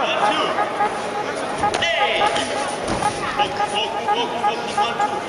One, two. Hey. Focus, focus, focus, focus. One, two. Now.